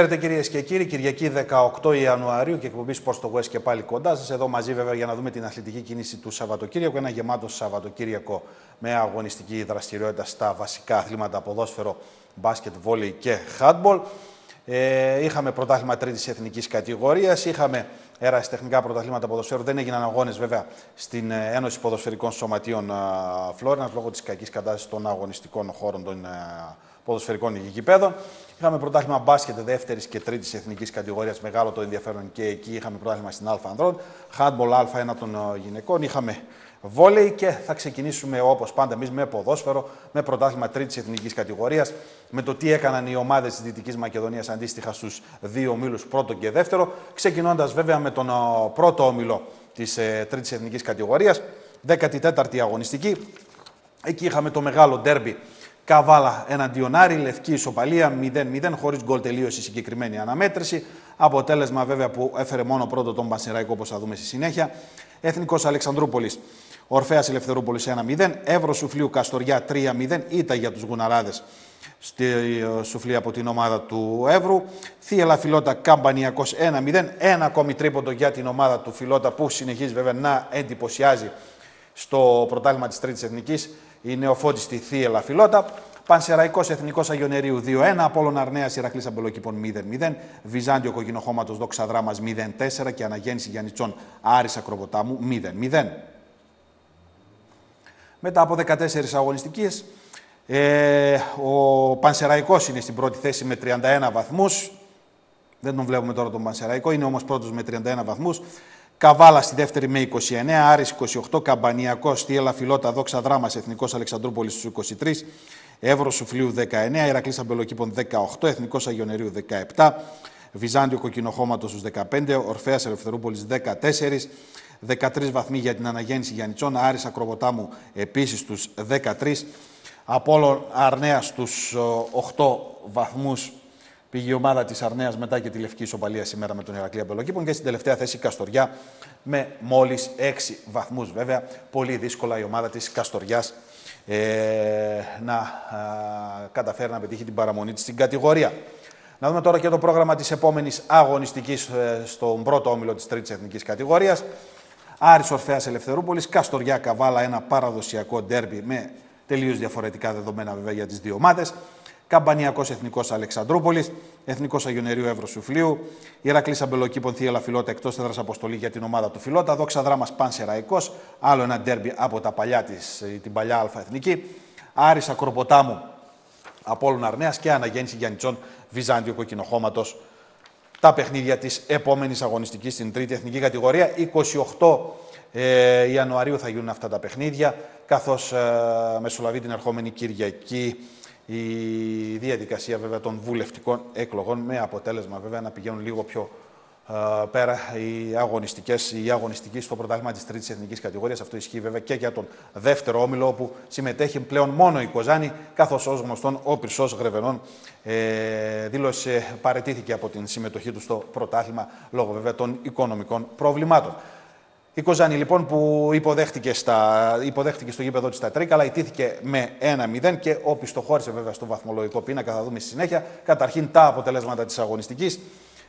Χαίρετε κυρίες και κύριοι, Κυριακή 18 Ιανουαρίου και εκπομπή Sports στο West και πάλι κοντά σας. Εδώ μαζί βέβαια για να δούμε την αθλητική κίνηση του Σαββατοκύριακου. Ένα γεμάτο Σαββατοκύριακο με αγωνιστική δραστηριότητα στα βασικά αθλήματα ποδόσφαιρο, μπάσκετ, βόλεϊ και handball. Ε, είχαμε πρωτάθλημα τρίτης εθνικής κατηγορίας. Είχαμε ερασιτεχνικά πρωταθλήματα ποδοσφαίρου. Δεν έγιναν αγώνες βέβαια στην ε, Ένωση Ποδοσφαιρικών Σωματείων Φλόρινας λόγω της κακής κατάστασης των αγωνιστικών χώρων των ε, ποδοσφαιρικών γηπέδων. Είχαμε πρωτάθλημα μπάσκετ δεύτερης και τρίτης εθνικής κατηγορίας. Μεγάλο το ενδιαφέρον και εκεί. Είχαμε πρωτάθλημα στην Α ανδρών. Handball Α1 των ε, γυναικών. Είχαμε βόλεϊ και θα ξεκινήσουμε όπως πάντα εμείς με ποδόσφαιρο, με πρωτάθλημα τρίτης εθνικής κατηγορίας. Με το τι έκαναν οι ομάδες της Δυτικής Μακεδονίας αντίστοιχα στους δύο ομίλους, πρώτο και δεύτερο. Ξεκινώντας βέβαια με τον ε, πρώτο όμιλο της ε, τρίτης εθνικής κατηγορίας. 14η αγωνιστική. Εκεί είχαμε το μεγάλο ντέρμπι Καβάλα εναντίον Άρη, λευκή ισοπαλία 0-0, χωρίς γκολ τελείωση η συγκεκριμένη αναμέτρηση. Αποτέλεσμα βέβαια που έφερε μόνο πρώτο τον Πασιραϊκό, όπως θα δούμε στη συνέχεια. Εθνικός Αλεξανδρούπολης, Ορφαία Ελευθερούπολης 1-0, Εύρος Σουφλίου Καστοριά 3-0, ήττα για τους Γουναράδες στη ε, Σουφλή από την ομάδα του Εύρου. Θίελα Φιλότα Καμπανιακός 1-0, ένα ακόμη τρίποντο για την ομάδα του Φιλότα που συνεχίζει βέβαια να εντυπωσιάζει στο πρωτάθλημα της Τρίτης Εθνικής η νεοφώτιστη Θίελα Φιλότα. Πανσεραϊκός Εθνικός Αγιονερίου 2-1. Απόλων Αρνέας Ηρακλή Αμπελοκήπων 0-0. Βυζάντιο Κοκκινοχώματος Δόξα Δράμα 0-4 και Αναγέννηση Γιαννιτσών Άρης Ακροβοτάμου 0-0. Μετά από 14 αγωνιστικές, ε, ο Πανσεραϊκός είναι στην πρώτη θέση με 31 βαθμούς. Δεν τον βλέπουμε τώρα τον Πανσεραϊκό, είναι όμως πρώτος με 31 βαθμούς. Καβάλα στη δεύτερη με 29, Άρης 28, Καμπανιακός, Στίελα Φιλότα, Δόξα Δράμας, Εθνικός Αλεξανδρούπολης στους 23, Εύρος Σουφλίου 19, Ηρακλής Αμπελοκήπων 18, Εθνικός Αγιονερίου 17, Βυζάντιο Κοκκινοχώματος στους 15, Ορφαία Ελευθερούπολης 14, 13 βαθμοί για την αναγέννηση Γιάννητσών, Άρης Ακροβοτάμου επίσης στους 13, Απόλο Αρνέας στους 8 βαθμούς Πήγε η ομάδα της Αρνέας μετά και τη λευκή ισοπαλία σήμερα με τον Ηρακλή Αμπελοκήπων και στην τελευταία θέση η Καστοριά με μόλις 6 βαθμούς. Βέβαια, πολύ δύσκολα η ομάδα της Καστοριάς ε, να α, καταφέρει να πετύχει την παραμονή της στην κατηγορία. Να δούμε τώρα και το πρόγραμμα της επόμενης αγωνιστικής ε, στον πρώτο όμιλο της τρίτης εθνικής κατηγορίας. Άρης Ορφέας Ελευθερούπολης, Καστοριά Καβάλα, ένα παραδοσιακό ντέρμπι με τελείως διαφορετικά δεδομένα βέβαια για τις δύο ομάδες. Καμπανιακός Εθνικός Αλεξανδρούπολης, Εθνικός Αγιονερίου Εύρω Σουφλίου, Ηρακλής Αμπελοκήπων Θίελα Φιλότα εκτός έδρας αποστολή για την ομάδα του Φιλότα, Δόξα Δράμας Πανσεραϊκός, άλλο ένα ντέρμπι από τα παλιά της, την παλιά Α Εθνική, Άρης Ακροποτάμου Απόλλων Αρνέας και Αναγέννηση Γιάννητσών Βυζάντιο Κοκκινοχώματος. Τα παιχνίδια της επόμενης αγωνιστικής στην τρίτη εθνική κατηγορία. 28 ε, Ιανουαρίου θα γίνουν αυτά τα παιχνίδια, καθώς ε, μεσολαβεί την ερχόμενη Κυριακή η διαδικασία βέβαια των βουλευτικών εκλογών με αποτέλεσμα βέβαια να πηγαίνουν λίγο πιο πέρα οι αγωνιστικές, οι αγωνιστικοί στο πρωτάθλημα της τρίτης εθνικής κατηγορίας. Αυτό ισχύει βέβαια και για τον δεύτερο όμιλο όπου συμμετέχει πλέον μόνο η Κοζάνη καθώς ως γνωστόν ο Πυρσός Γρεβενών ε, δήλωσε, παρετήθηκε από την συμμετοχή του στο πρωτάθλημα λόγω βέβαια των οικονομικών προβλημάτων. Η Κοζάνη λοιπόν που υποδέχτηκε, στα, υποδέχτηκε στο γήπεδο της στα Τρίκαλα, ιτήθηκε με 1-0 και ο πιστοχώρησε βέβαια στο βαθμολογικό πίνακα, θα δούμε στη συνέχεια. Καταρχήν τα αποτελέσματα της αγωνιστικής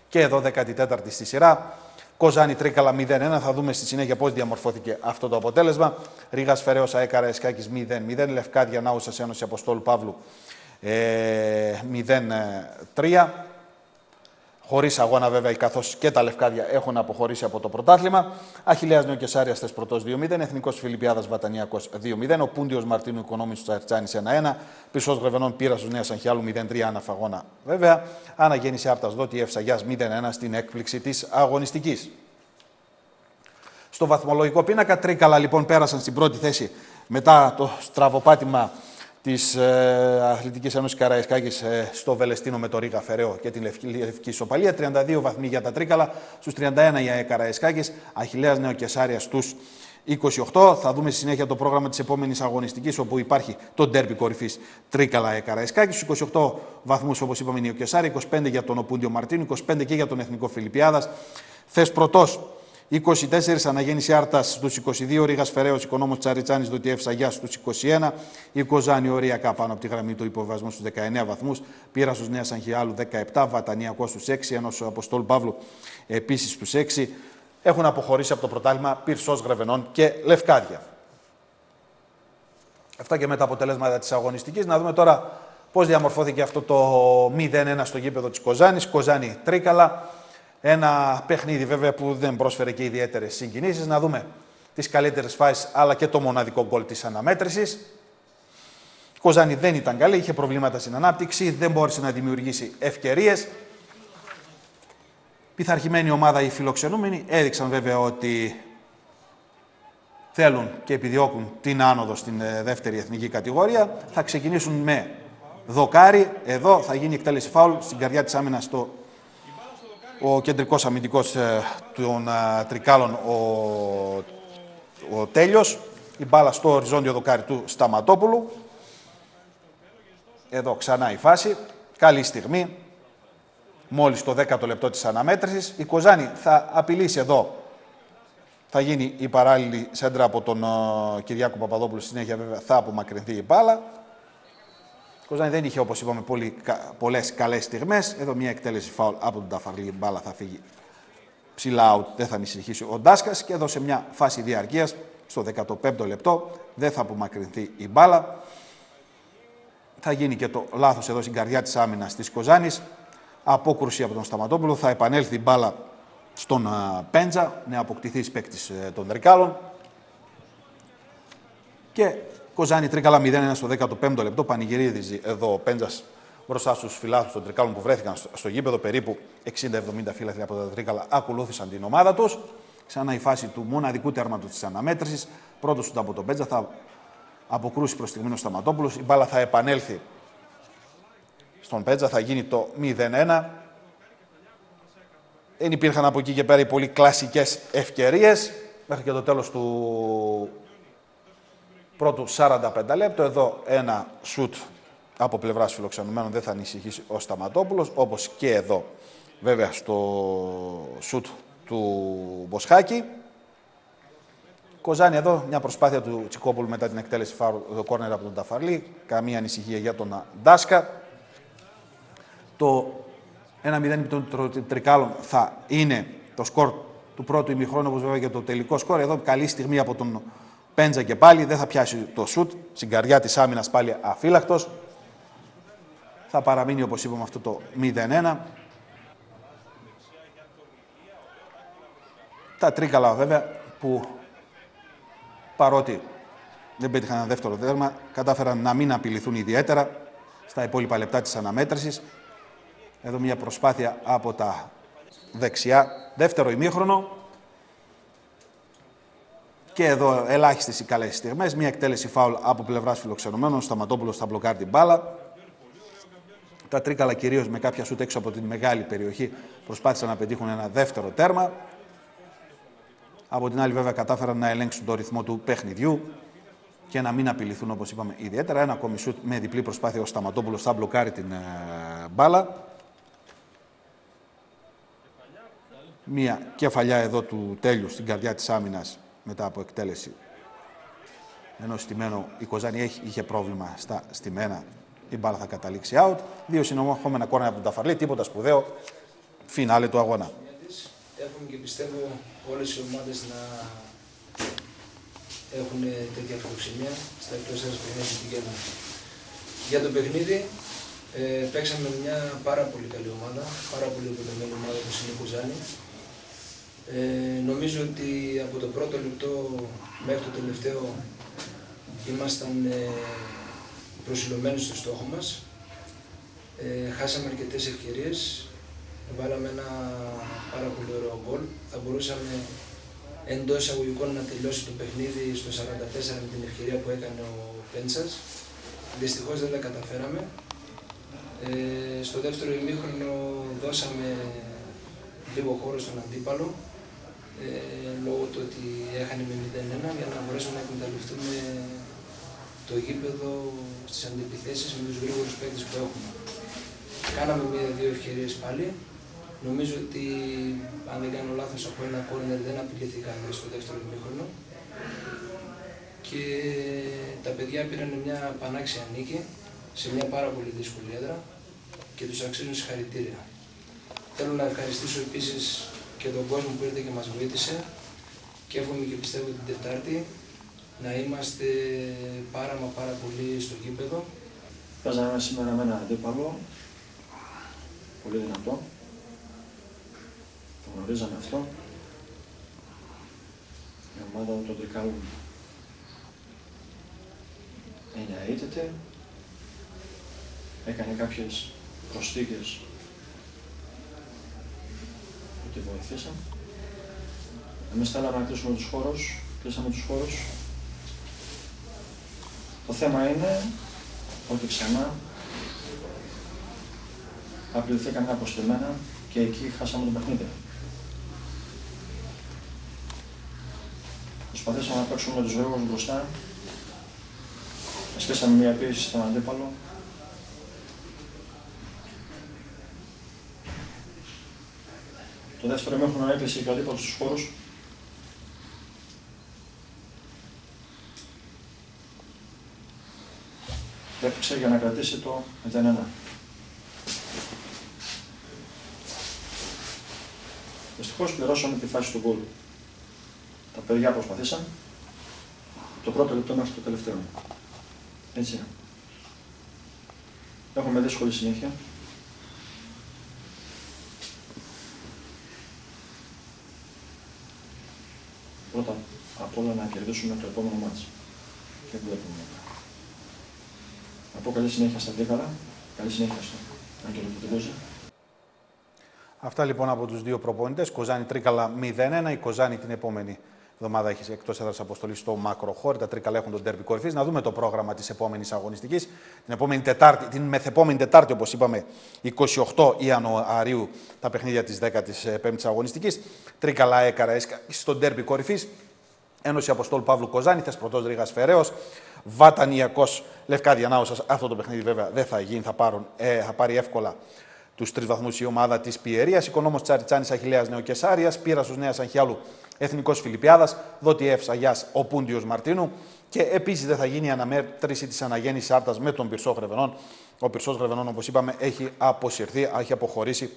και εδώ 14η στη σειρά. Κοζάνη Τρίκαλα 0-1. Θα δούμε στη συνέχεια πώς διαμορφώθηκε αυτό το αποτέλεσμα. Ρίγας Φεραίος Αέκαρα Εσκάκης 0-0. Λευκάδια Νάουσα Ένωση Αποστόλου Παύλου ε, 0-3. Χωρίς αγώνα, βέβαια, καθώς και τα λευκάδια έχουν αποχωρήσει από το πρωτάθλημα. Αχηλέα Νεοκεσάρια θε πρωτό 2-0. Εθνικός Φιλιππιάδας Βατανιακός 2-0. Ο Πούντιος Μαρτίνου Οικονόμης του Τσαρτσάνη 1-1. Πισός Γρεβενών Πύρας του Νέας Αγχιάλου 0-3 αναφαγώνα. Βέβαια, αναγέννηση Άρτας Δότη Ευσαγιά 0-1 στην έκπληξη της αγωνιστικής. Στο βαθμολογικό πίνακα, τρίκαλα λοιπόν πέρασαν στην πρώτη θέση μετά το στραβοπάτημα της ε, Αθλητικής Ένωσης Καραϊσκάκης ε, στο Βελεστίνο με το Ρίγα Φεραίο και την Λευκή, Λευκή Ισοπαλία. 32 βαθμοί για τα Τρίκαλα, στους 31 η Καραϊσκάκης, Αχηλέα Νεοκεσάρια στους 28. Θα δούμε στη συνέχεια το πρόγραμμα της επόμενης αγωνιστικής, όπου υπάρχει το ντέρμπι κορυφής Τρίκαλα Καραϊσκάκης. Στου 28 βαθμούς, όπως είπαμε, η 25 για τον Οπούντιο Μαρτίνου, 25 και για τον Εθνικό Φιλιππιάδας. Θες πρωτός 24 Αναγέννηση Άρτας στους 22, Ρίγα Φεραίος Οικονόμος Τσαριτσάνης Δοτιεύς Σαγιά στους 21, η Κοζάνη οριακά πάνω από τη γραμμή του υποβασμού στους 19 βαθμούς, Πύρασος Νέας Αγχιάλου 17, Βατανιακός στους 6, ενώ ο Αποστόλ Παύλου επίσης στους 6. Έχουν αποχωρήσει από το πρωτάθλημα Πυρσός Γρεβενών και Λευκάδια. Αυτά και με τα αποτελέσματα της αγωνιστικής. Να δούμε τώρα πώς διαμορφώθηκε αυτό το 0-1 στο γήπεδο της Κοζάνης. Κοζάνη Τρίκαλα. Ένα παιχνίδι βέβαια που δεν πρόσφερε και ιδιαίτερες συγκινήσεις. Να δούμε τις καλύτερες φάσεις αλλά και το μοναδικό γκολ της αναμέτρησης. Η Κοζάνη δεν ήταν καλή, είχε προβλήματα στην ανάπτυξη, δεν μπόρεσε να δημιουργήσει ευκαιρίες. Πειθαρχημένη ομάδα οι φιλοξενούμενοι έδειξαν βέβαια ότι θέλουν και επιδιώκουν την άνοδο στην ε, δεύτερη εθνική κατηγορία. Θα ξεκινήσουν με δοκάρι. Εδώ θα γίνει εκτέλεση φάουλ στην καρδιά της άμυνας στο ο κεντρικός αμυντικός ε, των ε, Τρικάλων, ο, ο Τέλιος. Η μπάλα στο οριζόντιο δοκάρι του Σταματόπουλου. Εδώ ξανά η φάση. Καλή στιγμή. Μόλις το 10ο λεπτό της αναμέτρησης. Η Κοζάνη θα απειλήσει εδώ. Θα γίνει η παράλληλη σέντρα από τον uh, Κυριάκο Παπαδόπουλο. Στη συνέχεια βέβαια θα απομακρυνθεί η μπάλα. Κοζάνη δεν είχε, όπως είπαμε, πολλές καλές στιγμές. Εδώ μια εκτέλεση φάουλ από τον Ταφαρλή. Η μπάλα θα φύγει ψηλά out, δεν θα ανησυχήσει ο Ντάσκας. Και εδώ σε μια φάση διαρκείας, στο 15ο λεπτό, δεν θα απομακρυνθεί η μπάλα. Θα γίνει και το λάθος εδώ στην καρδιά της άμυνας της Κοζάνης. Απόκρουση από τον Σταματόπουλο. Θα επανέλθει η μπάλα στον Πέντζα, να αποκτηθεί παίκτης ε, των Ρικάλων. Και Κοζάνη Τρίκαλα 0-1 στο 15ο λεπτό. Πανηγυρίζει εδώ ο Πέντζας μπροστά στους φιλάθου των Τρικάλων που βρέθηκαν στο γήπεδο. Περίπου 60-70 φίλαθλοι από τα Τρίκαλα ακολούθησαν την ομάδα τους. Ξανά η φάση του μοναδικού τέρματος της αναμέτρησης. Πρώτος του από τον Πέντζα θα αποκρούσει προς στιγμή ο Σταματόπουλος. Η μπάλα θα επανέλθει στον Πέντζα. Θα γίνει το 0-1. Δεν υπήρχαν από εκεί και πέρα οι πολύ κλασικές ευκαιρίες. Μέχρι και το τέλος του πρώτου 45 λεπτό. Εδώ ένα σουτ από πλευράς φιλοξενουμένων δεν θα ανησυχήσει ο Σταματόπουλος, όπως και εδώ βέβαια στο σουτ του Μποσχάκη. Κοζάνη εδώ, μια προσπάθεια του Τσικόπουλου μετά την εκτέλεση φάρου, το κόρνερ από τον Ταφαρλή. Καμία ανησυχία για τον Ντάσκα. Το 1-0 των Τρικάλων θα είναι το σκορ του πρώτου ημιχρόνου, όπως βέβαια και το τελικό σκορ. Εδώ καλή στιγμή από τον Πέντζα και πάλι, δεν θα πιάσει το σουτ. Στην καρδιά της άμυνας πάλι αφύλακτος. Θα παραμείνει, όπως είπαμε, αυτό το 0-1. Τα τρίκαλα βέβαια που παρότι δεν πέτυχαν ένα δεύτερο δέρμα, κατάφεραν να μην απειληθούν ιδιαίτερα στα υπόλοιπα λεπτά της αναμέτρησης. Εδώ μια προσπάθεια από τα δεξιά. Δεύτερο ημίχρονο. Και εδώ ελάχιστες οι καλές στιγμές. Μια εκτέλεση φάουλ από πλευράς φιλοξενωμένων. Σταματόπουλος θα μπλοκάρει την μπάλα. Τα τρίκαλα κυρίως με κάποια σούτ έξω από την μεγάλη περιοχή προσπάθησαν να πετύχουν ένα δεύτερο τέρμα. Από την άλλη, βέβαια, κατάφεραν να ελέγξουν το ρυθμό του παιχνιδιού και να μην απειληθούν, όπως είπαμε, ιδιαίτερα. Ένα ακόμη σούτ με διπλή προσπάθεια ο Σταματόπουλος θα μπλοκάρει την ε, μπάλα. Μία κεφαλιά εδώ του τέλειου στην καρδιά της άμυνας μετά από εκτέλεση ενώ στημένο η Κοζάνη είχε πρόβλημα στα στημένα, η μπάλα θα καταλήξει out. Δύο συνομόχωμενα κόρνα από τον Ταφαρλή, τίποτα σπουδαίο, φινάλε του αγώνα. Έχουμε και πιστεύω όλες οι ομάδες να έχουν τέτοια φιλοξενία στα εκτός έδρας παιχνίδια που πηγαίνουν. Για το παιχνίδι ε, παίξαμε μια πάρα πολύ καλή ομάδα, πάρα πολύ αποτελεσμένη ομάδα που είναι η Κουζάνη. Ε, νομίζω ότι από το πρώτο λεπτό μέχρι το τελευταίο ήμασταν ε, προσιλωμένοι στο στόχο μας. Ε, χάσαμε αρκετές ευκαιρίες, βάλαμε ένα πάρα πολύ ωραίο γκολ. Θα μπορούσαμε εντός εισαγωγικών να τελειώσει το παιχνίδι στο 44 με την ευκαιρία που έκανε ο Πέντσας. Δυστυχώς δεν τα καταφέραμε. Ε, στο δεύτερο ημίχρονο δώσαμε λίγο χώρο στον αντίπαλο ε, λόγω του ότι έχανε με 0-1 για να μπορέσουμε να εκμεταλλευτούμε το γήπεδο στις αντιπιθέσεις με τους γρήγορους παίκτες που έχουμε. Κάναμε μία-δύο ευκαιρίες πάλι. Νομίζω ότι αν δεν κάνω λάθος από ένα κόρνερ δεν απειλήθηκαν στο δεύτερο ημίχρονο και τα παιδιά πήραν μια πανάξια νίκη σε μια πάρα πολύ δύσκολη έδρα και τους αξίζουν συγχαρητήρια. Θέλω να ευχαριστήσω επίσης και τον κόσμο που ήρθε και μας βοήθησε και εύχομαι και πιστεύω την Τετάρτη να είμαστε πάρα μα πάρα πολύ στο γήπεδο. Παίζαμε σήμερα με ένα αντίπαλο, πολύ δυνατό, το γνωρίζαμε αυτό. Η ομάδα των Τρικάλων είναι αίτητη, έκανε κάποιες προσθήκες που τη βοηθήσαν. Εμείς θέλαμε να κλείσουμε τους χώρους, κλείσαμε τους χώρους. Το θέμα είναι ότι ξανά απειληθήκαμε αποστημένα και εκεί χάσαμε το παιχνίδι. Προσπαθήσαμε να παίξουμε τους βέβαιους μπροστά. Ασκήσαμε μια πίεση στον αντίπαλο. Το δεύτερο να έκλεισε και ο αντίπαλος στους χώρους. Έπαιξε για να κρατήσει το 0-1. Δυστυχώς πληρώσαμε τη φάση του γκολ. Τα παιδιά προσπαθήσαν το πρώτο λεπτό μέχρι το τελευταίο. Έτσι. Έχουμε δύσκολη συνέχεια. Απ' όλα να κερδίσουμε το επόμενο μάτς. Και βλέπουμε μετά. Να πω καλή συνέχεια στα δίκαρα, καλή συνέχεια στο Άγγελο Κουτιλόζη. Αυτά λοιπόν από τους δύο προπονητές. Κοζάνη Τρίκαλα 0-1. Η Κοζάνη την επόμενη εβδομάδα έχεις εκτός έδρας αποστολή στο Μακροχώρι. Τα Τρίκαλα έχουν τον τέρπι κορυφής. Να δούμε το πρόγραμμα της επόμενης αγωνιστικής. Την, επόμενη τετάρτη, την μεθεπόμενη Τετάρτη, όπως είπαμε, 28 Ιανουαρίου, τα παιχνίδια της 15η αγωνιστικής. Τρίκαλα έκαρα στον τέρπι κορυφής. Ένωση Αποστόλου Παύλου Κοζάνη, Θεσπρωτό Ρίγα Φεραίος, Βατανιακός Λευκάδια Νάο. Αυτό το παιχνίδι βέβαια δεν θα γίνει, θα, πάρουν, ε, θα πάρει εύκολα τους τρεις βαθμούς η ομάδα της Πιερίας. Οικονόμος Τσαριτσάνης Αχηλέα Νεοκεσάριας, Πύρασο Νέας Αγχιάλου Εθνικός Φιλιππιάδας, Δότιεφ Αγιάς ο Πούντιος Μαρτίνου. Και επίσης δεν θα γίνει η αναμέτρηση της αναγέννηση Άρτα με τον Πυρσό Γρεβενών. Ο Πυρσός Γρεβενών, όπως είπαμε, έχει αποσυρθεί, έχει αποχωρήσει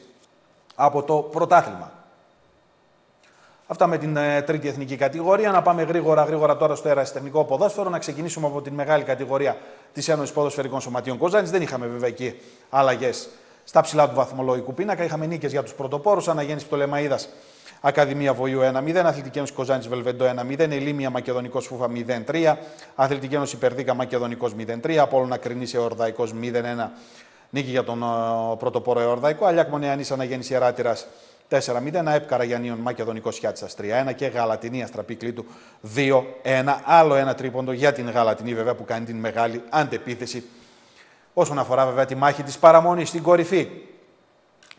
από το πρωτάθλημα. Αυτά με την ε, τρίτη εθνική κατηγορία. Να πάμε γρήγορα, γρήγορα τώρα στο αεραστεχνικό ποδόσφαιρο. Να ξεκινήσουμε από την μεγάλη κατηγορία της Ένωσης Ποδοσφαιρικών Σωματείων Κοζάνης. Δεν είχαμε βέβαια εκεί αλλαγές στα ψηλά του βαθμολογικού πίνακα. Είχαμε νίκες για τους πρωτοπόρους. Αναγέννηση Πτολεμαίδα Ακαδημία Βοηού 1-0, Αθλητική Ένωση Κοζάνης Βελβεντό 1-0, Ελίμια Μακεδονικός Φούφα 0-3, Αθλητική Ένωση Περδίκα Μακεδονικός 0-3, Απόλυνα Κρινής Εορδαϊκός 0-1, νίκη για τον uh, πρωτοπόρο Εορδαϊκό, Αλιάκ Μονεανή Αναγέννηση Εράτηρα 4-0, ΑΕΠ Καραγιανίων Μακεδονικό Χιάτσα 3-1 και Γαλατινή Αστραπή Κλήτου 2-1. Άλλο ένα τρίποντο για την Γαλατινή βέβαια που κάνει την μεγάλη αντεπίθεση όσον αφορά βέβαια τη μάχη της παραμονής στην κορυφή.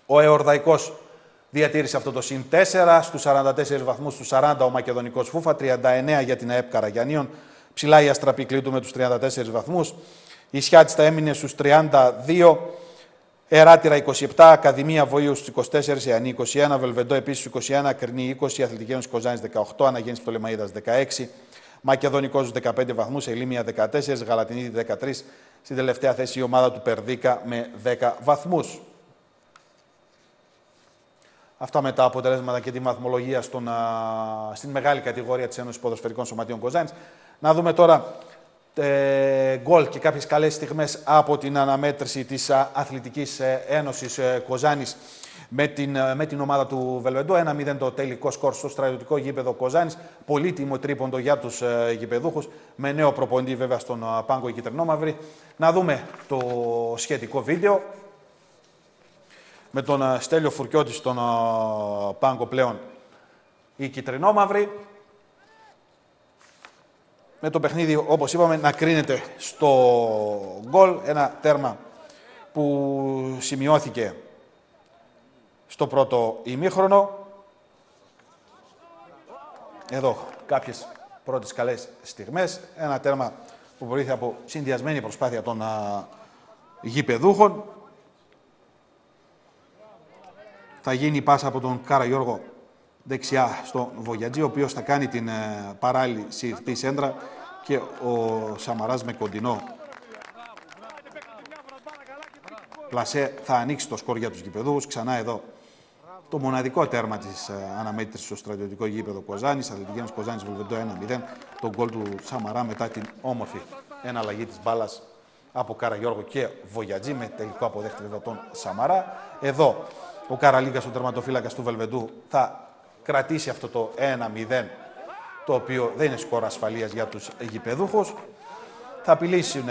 Ο Εορδαϊκός διατήρησε αυτό το συν 4, στους 44 βαθμούς, στους 40 ο Μακεδονικός Φούφα, 39 για την ΑΕΠ Καραγιανίων, ψηλά η Αστραπή Κλήτου με τους 34 βαθμούς, η Σιάτιστα έμεινε στους 32, Εράτηρα 27, Ακαδημία Βοήου στους 24, Ιαννή 21, Βελβεντό επίσης 21, Κρνή 20, Αθλητική Ένωση Κοζάνης 18, Αναγέννηση Πτολεμαίδας 16, Μακεδονικός 15 βαθμούς, Ελίμια 14, Γαλατινίδη 13, στην τελευταία θέση η ομάδα του Περδίκα με 10 βαθμούς. Αυτά με τα αποτελέσματα και τη βαθμολογία στον, στην μεγάλη κατηγορία της Ένωσης Ποδοσφαιρικών Σωματείων Κοζάνης. Να δούμε τώρα ε, γκολ και κάποιες καλές στιγμές από την αναμέτρηση της Αθλητικής ε, Ένωσης ε, Κοζάνης με την, ε, με την ομάδα του Βελβεντό. 1-0 το τελικό σκορ στο στρατιωτικό γήπεδο Κοζάνης. Πολύτιμο τρίποντο για τους ε, γηπεδούχους. Με νέο προπονητή βέβαια στον ε, Πάγκο Κυτρινόμαυρη. Να δούμε το σχετικό βίντεο. Με τον ε, Στέλιο Φουρκιώτης στον Πάγκο πλέον η Κυτρινόμαυρη. Με το παιχνίδι, όπως είπαμε, να κρίνεται στο γκολ. Ένα τέρμα που σημειώθηκε στο πρώτο ημίχρονο. Εδώ κάποιες πρώτες καλές στιγμές. Ένα τέρμα που προήλθε από συνδυασμένη προσπάθεια των α, γηπεδούχων. Θα γίνει η πάσα από τον Κάρα Γιώργο δεξιά στον Βογιατζή, ο οποίος θα κάνει την ε, παράλληλη συρτή σέντρα και ο Σαμαράς με κοντινό πλασέ θα ανοίξει το σκορ για τους γηπεδούχους. Ξανά εδώ το μοναδικό τέρμα της ε, αναμέτρησης στο στρατιωτικό γήπεδο Κοζάνης. Αθλητικής Ένωση Κοζάνη Βελβεντό 1-0. Τον γκολ του Σαμαρά μετά την όμορφη εναλλαγή της μπάλας από Καραγιώργο και Βογιατζή με τελικό αποδέχτη βέβαια τον Σαμαρά. Εδώ ο Καραλίγκα, ο τερματοφύλακας του Βελβεντού, θα κρατήσει αυτό το 1-0 το οποίο δεν είναι σκορ ασφαλείας για τους γηπεδούχους. Θα απειλήσουν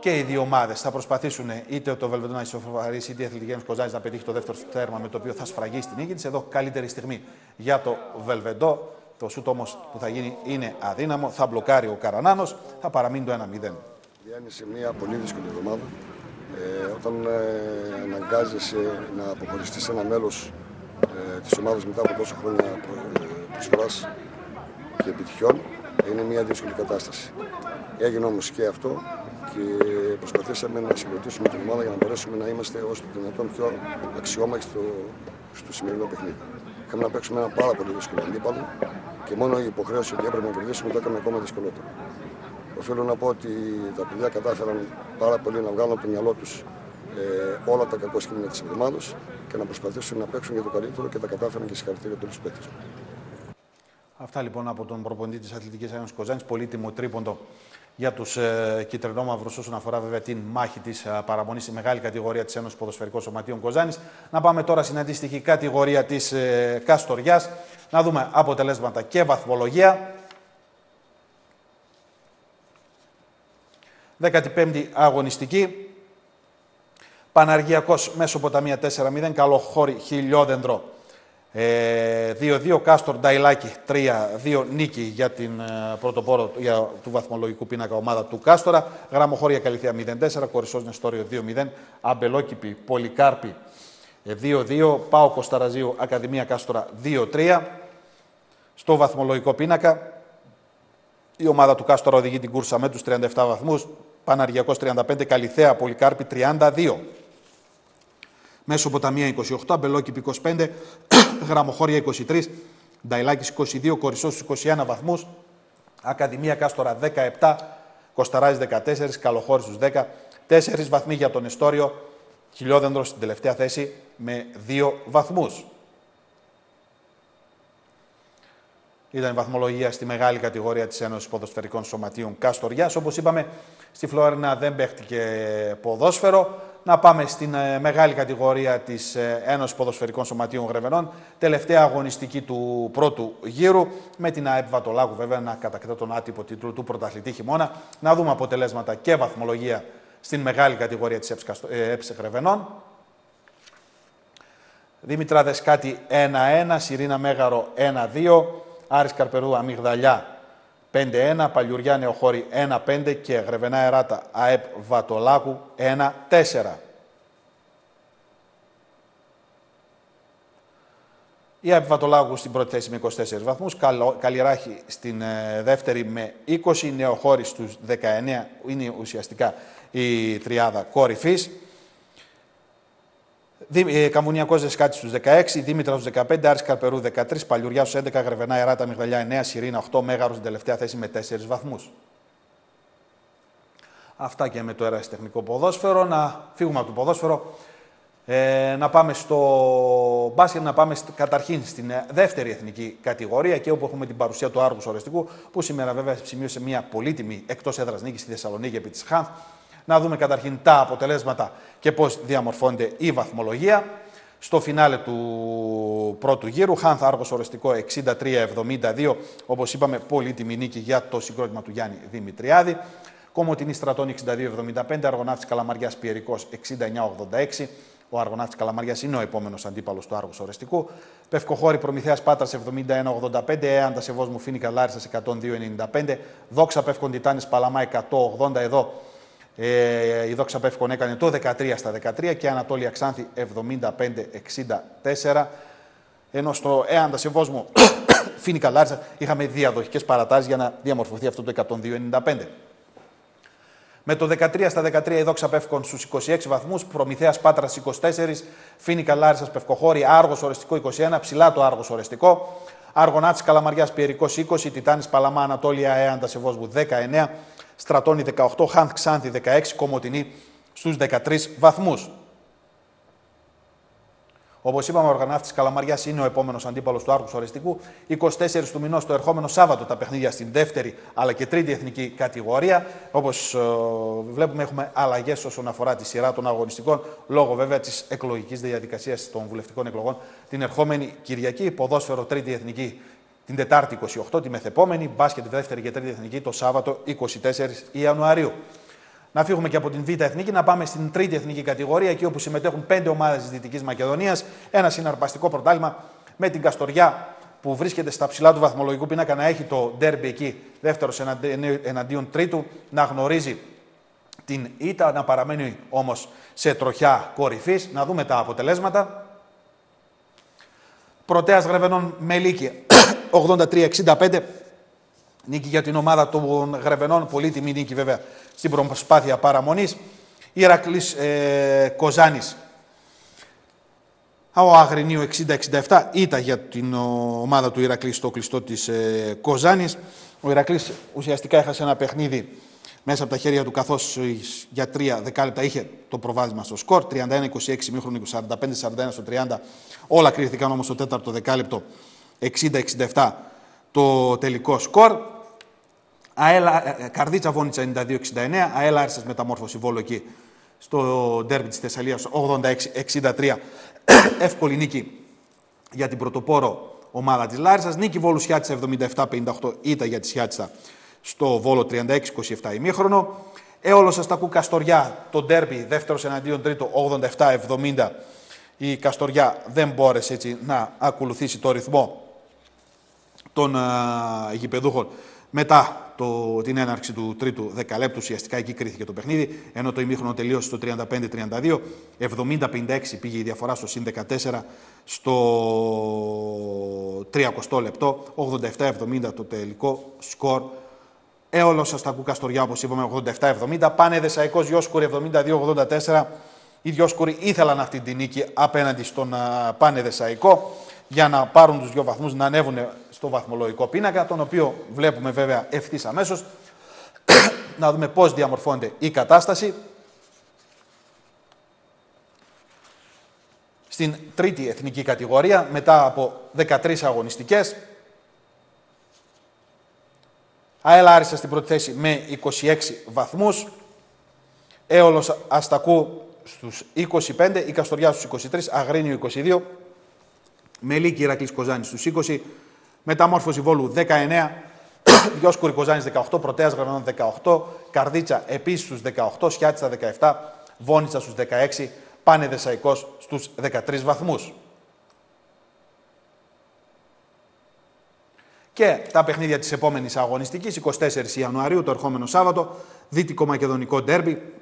και οι δύο ομάδες θα προσπαθήσουν είτε το Βελβεντό να ισοφαρίσει είτε η Αθλητική Ένωση Κοζάνη να πετύχει το δεύτερο τέρμα με το οποίο θα σφραγίσει την νίκη της. Εδώ καλύτερη στιγμή για το Βελβεντό. Το σούτ όμως που θα γίνει είναι αδύναμο. Θα μπλοκάρει ο Καρανάνος. Θα παραμείνει το 1-0. Βγαίνει σε μια πολύ δύσκολη εβδομάδα. Ε, όταν ε, αναγκάζεσαι να αποχωριστείς σε ένα μέλος ε, τη ομάδα μετά από τόσο χρόνια ε, προσφορά και επιτυχιών, είναι μια δύσκολη κατάσταση. Έγινε όμως και αυτό και προσπαθήσαμε να συγκροτήσουμε την ομάδα για να μπορέσουμε να είμαστε όσο το δυνατόν πιο αξιόμαχοι στο, στο σημερινό παιχνίδι. Είχαμε να παίξουμε ένα πάρα πολύ δύσκολο αντίπαλο και μόνο η υποχρέωση ότι έπρεπε να κερδίσουμε το έκανε ακόμα δυσκολότερο. Οφείλω να πω ότι τα παιδιά κατάφεραν πάρα πολύ να βγάλουν από το μυαλό τους ε, όλα τα κακό σχήματα της εβδομάδας και να προσπαθήσουν να παίξουν για το καλύτερο και τα κατάφεραν και συγχαρητήρια τους παίκτες. Αυτά λοιπόν από τον προπονητή της Αθλητικής Ένωσης Κοζάνης. Πολύτιμο τρίποντο για τους ε, κυτρινόμαυρους όσον αφορά βέβαια την μάχη της ε, παραμονής στη μεγάλη κατηγορία της Ένωσης Ποδοσφαιρικών Σωματείων Κοζάνης. Να πάμε τώρα στην αντίστοιχη κατηγορία της ε, Καστοριάς, να δούμε αποτελέσματα και βαθμολογία. 15η αγωνιστική. Παναργιακός Μεσοποταμία 4-0. Καλοχώρη Χιλιόδεντρο 2-2 ε, Κάστορ Νταϊλάκη 3-2 νίκη για την ε, πρωτοπόρο για, του βαθμολογικού πίνακα ομάδα του Κάστορα. Γραμμοχώρια Καλυθία 0-4, Κορισός Νεστόριο 2-0, Αμπελόκηπη Πολυκάρπη 2-2, ε, Πάο Κοσταραζίου Ακαδημία Κάστορα 2-3. Στο βαθμολογικό πίνακα η ομάδα του Κάστορα οδηγεί την κούρσα με τους 37 βαθμούς, Παναργιακός 35, Καλυθέα Πολυκάρπη 32. Μέσο Ποταμία 28, Αμπελόκηπη 25, Γραμμοχώρια 23, Νταϊλάκης 22, Κορισός 21 βαθμούς, Ακαδημία Κάστορα 17, Κοσταράζης 14, Καλοχώρης στους 10, 4 βαθμοί για τον Εστόριο, Χιλιόδεντρο στην τελευταία θέση με 2 βαθμούς. Ήταν η βαθμολογία στη μεγάλη κατηγορία της Ένωσης Ποδοσφαιρικών Σωματείων Καστοριάς. Όπως είπαμε, στη Φλόρινα δεν παίχτηκε ποδόσφαιρο. Να πάμε στην ε, μεγάλη κατηγορία της ε, Ένωσης Ποδοσφαιρικών Σωματείων Γρεβενών. Τελευταία αγωνιστική του πρώτου γύρου. Με την ΑΕΠ Βατολάγου βέβαια να κατακτά τον άτυπο τίτλο του πρωταθλητή χειμώνα. Να δούμε αποτελέσματα και βαθμολογία στην μεγάλη κατηγορία της ΕΠΣ Γρεβενών. Δήμητρα Δεσκάτη 1-1, Σιρήνα Μέγαρο 1-2, Άρης Καρπερού Αμυγδαλιά 5-1, Παλιουριά Νεοχώρη 1-5 και Γρεβενά Εράτα ΑΕΠ Βατολάκου 1-4. Η ΑΕΠ Βατολάκου στην πρώτη θέση με 24 βαθμούς, Καλλιράχη στην ε, δεύτερη με 20, Νεοχώρη στους 19, είναι ουσιαστικά η τριάδα κορυφής. Ε, Καμουνιακός Δεσκάτης στους 16, Δήμητρας στους 15, Άρης Καρπερού 13, Παλιουριάς στους 11, Γρεβενά Εράτα Μιγδαλιά 9, Σιρήνα 8, Μέγαρος στην τελευταία θέση με 4 βαθμούς. Αυτά και με το ερασιτεχνικό ποδόσφαιρο. Να φύγουμε από το ποδόσφαιρο. Ε, να πάμε στο μπάσκετ, να πάμε καταρχήν στην ε, δεύτερη εθνική κατηγορία και όπου έχουμε την παρουσία του Άργους Ορεστικού, που σήμερα βέβαια σημείωσε μια πολύτιμη εκτός έδρας νίκης στη Θεσσαλονίκη επί της Χάνθ να δούμε καταρχήν τα αποτελέσματα και πώς διαμορφώνεται η βαθμολογία. Στο φινάλε του πρώτου γύρου, Χάνθ Άργος οριστικό 63-72, όπως είπαμε, πολύτιμη νίκη για το συγκρότημα του Γιάννη Δημητριάδη. Κομωτινή Στρατών 62-75, Αργοναύτης Καλαμαριάς Πιερικός 69-86, ο Αργοναύτη Καλαμαριάς είναι ο επόμενος αντίπαλος του Άργους Ορεστικού. Πευκοχώρη Προμηθέας Πάτρας 71-85, Έαντα Σεβόσμου Φίνικα Λάρισα 102-95, Δόξα Πεύκον Τιτάνης Παλαμά 180 εδώ ε, η Δόξα Πεύκον έκανε το 13 στα 13 και Ανατόλια Ξάνθη 75-64. Ενώ στο Έαντα σε Βόσμο Φίνικα Λάρισα είχαμε διαδοχικές παρατάσεις για να διαμορφωθεί αυτό το 102-95. Με το 13 στα 13 η Δόξα Πεύκον στους 26 βαθμούς, Προμηθέας Πάτρας 24, Φίνικα Λάρισας Πευκοχώρη, Άργος Ορεστικό 21, ψηλά το Άργος Ορεστικό, Αργονάτης Καλαμαριάς Πιερικός 20, Τιτάνης Παλαμά Ανατόλια Έαντα Σεβόσβου 19, Στρατώνη 18, Χάνθ Ξάνθη 16, Κομωτινή στους 13 βαθμούς. Όπως είπαμε, ο οργανάτη Καλαμαριάς είναι ο επόμενος αντίπαλος του Άργου Οριστικού. 24 του μηνός το ερχόμενο Σάββατο τα παιχνίδια στην δεύτερη αλλά και τρίτη εθνική κατηγορία. Όπως ε, βλέπουμε, έχουμε αλλαγές όσον αφορά τη σειρά των αγωνιστικών, λόγω βέβαια της εκλογικής διαδικασίας των βουλευτικών εκλογών την ερχόμενη Κυριακή. Ποδόσφαιρο τρίτη εθνική την Τετάρτη 28, τη μεθεπόμενη. Μπάσκετ δεύτερη και τρίτη εθνική το Σάββατο 24 Ιανουαρίου να φύγουμε και από την Β' Εθνική, να πάμε στην τρίτη εθνική κατηγορία, εκεί όπου συμμετέχουν πέντε ομάδες της Δυτικής Μακεδονίας. Ένα συναρπαστικό πρωτάλημα με την Καστοριά που βρίσκεται στα ψηλά του βαθμολογικού πίνακα να έχει το ντέρμπι εκεί, δεύτερος εναντίον τρίτου, να γνωρίζει την ήττα, να παραμένει όμως σε τροχιά κορυφής. Να δούμε τα αποτελέσματα. Πρωτέας Γρεβενών Μελίκη 83-65. Νίκη για την ομάδα των Γρεβενών, πολύτιμη νίκη βέβαια στην προσπάθεια παραμονής. Ηρακλής ε, Κοζάνης, ο Αγρινίου 60-67, ήταν για την ομάδα του Ηρακλής στο κλειστό της ε, Κοζάνης. Ο Ηρακλής ουσιαστικά έχασε ένα παιχνίδι μέσα από τα χέρια του, καθώς για τρία δεκάλεπτα είχε το προβάδισμα στο σκορ. 31-26, μήχρονο 45-41 στο 30. Όλα κρίθηκαν όμως στο τέταρτο δεκάλεπτο 60-67 το τελικό σκορ. ΑΕΛ, ε, Καρδίτσα Βόνιτσα 92-69, ΑΕΛ Άρσας Μεταμόρφωση Βόλο εκεί στο ντέρμπι της Θεσσαλίας 86-63. Εύκολη νίκη για την πρωτοπόρο ομάδα της Λάρισας. Νίκη Βόλου Σιάτισσα 77-58 ήταν για τη Σιάτισσα στο Βόλο 36-27 ημίχρονο. Έολος Αστακού Καστοριά, το ντέρμπι δεύτερος εναντίον τρίτο 87-70. Η Καστοριά δεν μπόρεσε έτσι να ακολουθήσει το ρυθμό των α, γηπεδούχων μετά το, την έναρξη του τρίτου δεκαλέπτου, ουσιαστικά εκεί κρίθηκε το παιχνίδι, ενώ το ημίχρονο τελείωσε στο 35-32. 70-56 πήγε η διαφορά στο συν 14 στο 30 λεπτό. 87-70 το τελικό σκορ. Έολο Αστακού Καστοριά, όπω είπαμε, 87-70. Πάνε Δεσαϊκός Διόσκουρη 72-84. Οι Διόσκουροι ήθελαν αυτή την νίκη απέναντι στον Πάνε Δεσαϊκό για να πάρουν τους δύο βαθμούς, να ανέβουν στο βαθμολογικό πίνακα, τον οποίο βλέπουμε βέβαια ευθύς αμέσως. να δούμε πώς διαμορφώνεται η κατάσταση. Στην τρίτη εθνική κατηγορία, μετά από 13 αγωνιστικές, ΑΕΛ Άρισα στην πρώτη θέση με 26 βαθμούς, Έολος Αστακού στους 25, η Καστοριά στους 23, Αγρίνιο 22, Μελίκη Ηρακλής Κοζάνης στους 20, Μεταμόρφωση Βόλου 19, Διόσκουρη Κοζάνης 18, Πρωτέας Γραμμανών 18, Καρδίτσα επίσης στους 18, Σιάτιστα 17, Βόνιτσα στους 16, Πάνε Δεσαϊκός στους 13 βαθμούς. Και τα παιχνίδια της επόμενης αγωνιστικής, 24 Ιανουαρίου, το ερχόμενο Σάββατο, Δυτικό Μακεδονικό Ντέρμπι,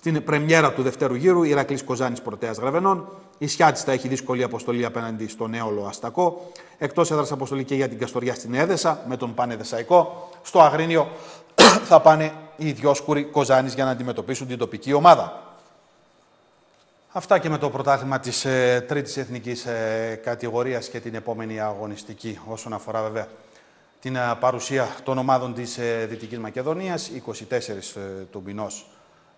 στην πρεμιέρα του δευτέρου γύρου, Ηρακλή Κοζάνης Πρωτέα Γραβενών. Η Σιάτης θα έχει δύσκολη αποστολή απέναντι στον Νέολο Αστακό. Εκτός έδρας αποστολή και για την Καστοριά στην Έδεσα με τον Πάνε Δεσαϊκό. Στο Αγρίνιο θα πάνε οι Διόσκουροι Κοζάνης για να αντιμετωπίσουν την τοπική ομάδα. Αυτά και με το πρωτάθλημα της ε, τρίτης εθνικής ε, κατηγορίας και την επόμενη αγωνιστική όσον αφορά βέβαια την ε, παρουσία των ομάδων της ε, Δυτικής Μακεδονίας, 24 ε, του μηνός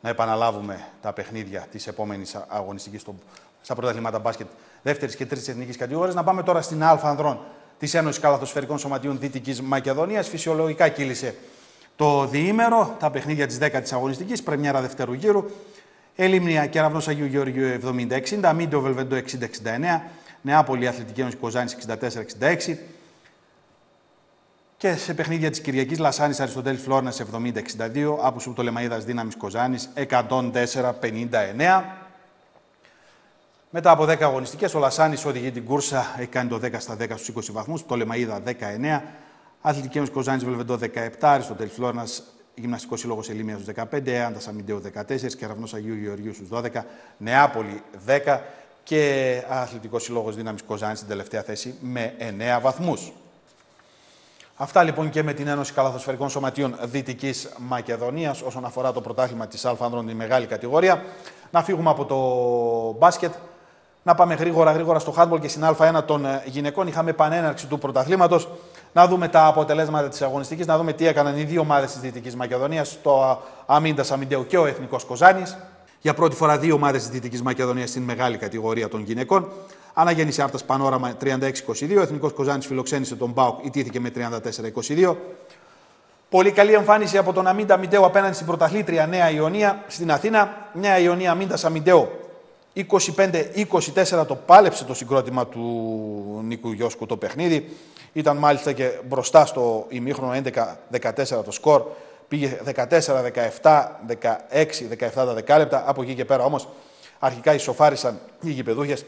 να επαναλάβουμε τα παιχνίδια της επόμενης αγωνιστικής στο, στα πρωταθλήματα μπάσκετ δεύτερης και τρίτης εθνικής κατηγορίας. Να πάμε τώρα στην Α ανδρών της Ένωσης Καλαθοσφαιρικών Σωματείων Δυτικής Μακεδονίας. Φυσιολογικά κύλησε το διήμερο, τα παιχνίδια της 10η αγωνιστικής, πρεμιέρα δευτέρου γύρου. Ελίμνια Κεραυνό Αγίου Γεωργίου 70-60, Μίντιο Βελβεντό 60-69, Νεάπολη Αθλητική Ένωση Κοζάνης 64-66, και σε παιχνίδια της Κυριακής Λασάνης Αριστοτέλης Φλόρνας 70-62, Άπουσου το Λεμαίδας Δύναμης Κοζάνης 104-59. Μετά από 10 αγωνιστικές, ο Λασάνης οδηγεί την κούρσα, έχει κάνει το 10 στα 10 στους 20 βαθμούς, το Λεμαίδα 19, Αθλητική Ένωση Κοζάνης Βελβεντό 17, Αριστοτέλης Φλόρνας Γυμναστικός Σύλλογος Ελίμια στους 15, Άντα Αμιντέου 14, Κεραυνός Αγίου Γεωργίου στους 12, Νεάπολη 10 και Αθλητικός Σύλλογος Δύναμης Κοζάνης στην τελευταία θέση με 9 βαθμούς. Αυτά λοιπόν και με την Ένωση Καλαθοσφαιρικών Σωματείων Δυτικής Μακεδονίας όσον αφορά το πρωτάθλημα της Αλφανδρών, τη μεγάλη κατηγορία. Να φύγουμε από το μπάσκετ, να πάμε γρήγορα γρήγορα στο handball και στην Α1 των γυναικών. Είχαμε επανέναρξη του πρωταθλήματος. Να δούμε τα αποτελέσματα της αγωνιστικής, να δούμε τι έκαναν οι δύο ομάδες της Δυτικής Μακεδονίας, το Αμίντα Αμιντέου και ο Εθνικός Κοζάνης. Για πρώτη φορά δύο ομάδες της Δυτικής Μακεδονίας στην μεγάλη κατηγορία των γυναικών. Αναγέννηση Άρτας Πανόραμα 36-22. Ο Εθνικός Κοζάνης φιλοξένησε τον Μπάουκ, ιτήθηκε με 34-22. Πολύ καλή εμφάνιση από τον Αμίντα Αμιντέου απέναντι στην πρωταθλήτρια Νέα Ιωνία στην Αθήνα. Νέα Ιωνία Αμίντα Αμιντέου 25-24 το πάλεψε το συγκρότημα του Νίκου Γιώσκου το παιχνίδι. Ήταν μάλιστα και μπροστά στο ημίχρονο 11-14 το σκορ. Πήγε 14-17, 16-17 τα δεκάλεπτα. Από εκεί και πέρα όμως αρχικά ισοφάρισαν οι γηπεδούχες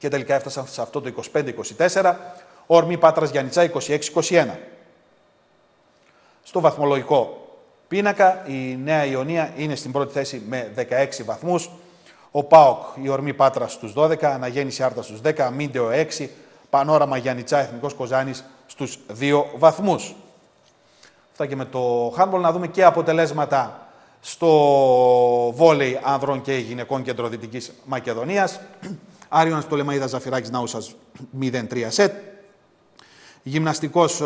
και τελικά έφτασαν σε αυτό το 25-24. Ορμή Πάτρας Γιαννιτσά 26-21. Στο βαθμολογικό πίνακα η Νέα Ιωνία είναι στην πρώτη θέση με 16 βαθμούς. Ο ΠΑΟΚ, η Ορμή Πάτρας στους 12, Αναγέννηση Άρτα στους 10, Μίντεο 6, Πανόραμα Γιαννιτσά, Εθνικός Κοζάνης στους 2 βαθμούς. Αυτά και με το handball να δούμε και αποτελέσματα στο βόλεϊ άνδρων και γυναικών κεντροδυτικής Μακεδονίας. Άριον στο Λεμαΐδα Ζαφυράκης Νάουσας 0-3 σετ. Γυμναστικός ε,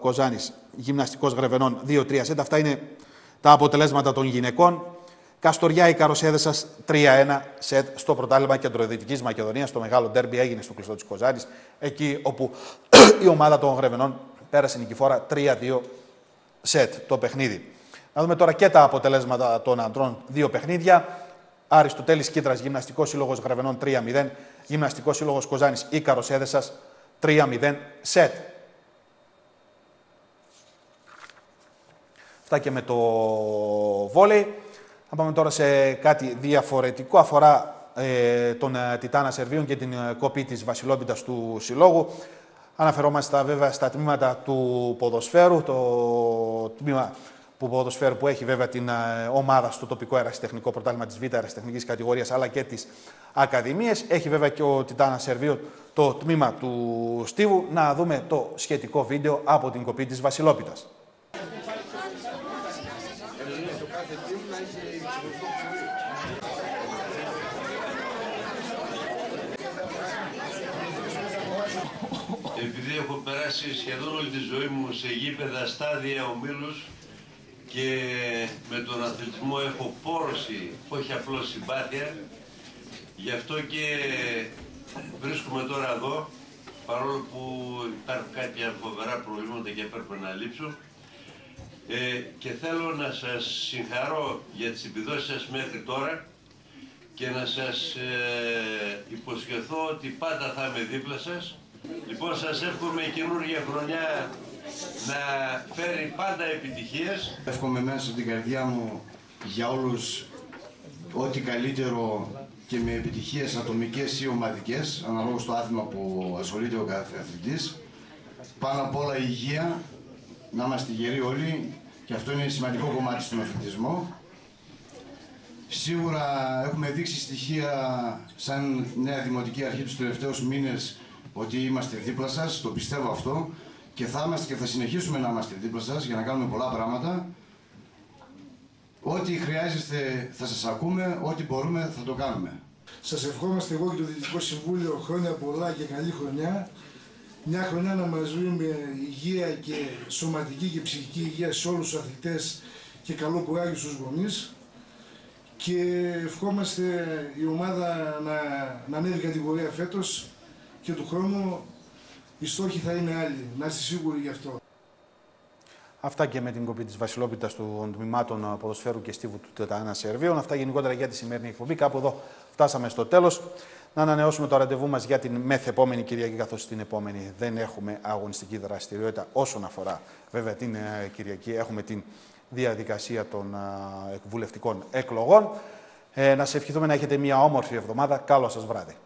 Κοζάνης, γυμναστικός Γρεβενών 2-3 σετ. Αυτά είναι τα αποτελέσματα των γυναικών. Καστοριά η Καροσέδεσα 3-1 σετ στο πρωτάθλημα κεντροδυτική Μακεδονίας. Το μεγάλο ντέρμπι έγινε στο κλειστό της Κοζάνης, εκεί όπου η ομάδα των Γρεβενών πέρασε νικηφόρα 3-2 σετ το παιχνίδι. Να δούμε τώρα και τα αποτελέσματα των αντρών. Δύο παιχνίδια. Αριστοτέλης Κίτρας, Γυμναστικός Σύλλογος Γραβενών 3-0. Γυμναστικός Σύλλογος Κοζάνης Ίκαρος Έδεσας 3-0 σετ. Αυτά και με το βόλεϊ. Θα πάμε τώρα σε κάτι διαφορετικό. Αφορά ε, τον ε, Τιτάνα Σερβίων και την ε, κοπή της βασιλόπιτας του Συλλόγου. Αναφερόμαστε βέβαια στα τμήματα του ποδοσφαίρου, το τμήμα που ποδοσφαίρου που έχει βέβαια την ομάδα στο τοπικό αεραστεχνικό πρωτάθλημα της Β' αεραστεχνικής κατηγορίας αλλά και τις Ακαδημίες. Έχει βέβαια και ο Τιτάνα Σερβίων το τμήμα του Στίβου. Να δούμε το σχετικό βίντεο από την κοπή της βασιλόπιτας. επειδή έχω περάσει σχεδόν όλη τη ζωή μου σε γήπεδα, στάδια, ομίλους και με τον αθλητισμό έχω πόρωση, όχι απλώς συμπάθεια. Γι' αυτό και βρίσκομαι τώρα εδώ, παρόλο που υπάρχουν κάποια φοβερά προβλήματα και έπρεπε να λείψουν. Ε, και θέλω να σας συγχαρώ για τις επιδόσεις σας μέχρι τώρα και να σας ε, υποσχεθώ ότι πάντα θα είμαι δίπλα σας Λοιπόν, σας εύχομαι η καινούργια χρονιά να φέρει πάντα επιτυχίες. Εύχομαι μέσα από την καρδιά μου για όλους ό,τι καλύτερο και με επιτυχίες ατομικές ή ομαδικές, αναλόγως στο άθλημα που ασχολείται ο κάθε αθλητής. Πάνω απ' όλα η υγεία, να είμαστε γεροί όλοι και αυτό είναι σημαντικό κομμάτι στον αθλητισμό. Σίγουρα έχουμε δείξει στοιχεία σαν νέα δημοτική αρχή τους τελευταίους μήνες ότι είμαστε δίπλα σας, το πιστεύω αυτό και θα είμαστε και θα συνεχίσουμε να είμαστε δίπλα σας για να κάνουμε πολλά πράγματα. Ό,τι χρειάζεστε θα σας ακούμε, ό,τι μπορούμε θα το κάνουμε. Σας ευχόμαστε εγώ και το Δυτικό Συμβούλιο χρόνια πολλά και καλή χρονιά. Μια χρονιά να μας με υγεία και σωματική και ψυχική υγεία σε όλους τους αθλητές και καλό κουράγιο στους γονείς. Και ευχόμαστε η ομάδα να, να ανέβει κατηγορία φέτος και του χρόνου οι στόχοι θα είναι άλλοι. Να είστε σίγουροι γι' αυτό. Αυτά και με την κοπή της Βασιλόπιτας των τμήματων ποδοσφαίρου και στίβου του Τετάνα Σερβίων. Αυτά γενικότερα για τη σημερινή εκπομπή. Κάπου εδώ φτάσαμε στο τέλος. Να ανανεώσουμε το ραντεβού μας για την μεθεπόμενη Κυριακή, καθώς την επόμενη δεν έχουμε αγωνιστική δραστηριότητα όσον αφορά βέβαια την ε, Κυριακή. Έχουμε την διαδικασία των ε, βουλευτικών εκλογών. Ε, να σε ευχηθούμε να έχετε μια όμορφη εβδομάδα. Καλό σας βράδυ.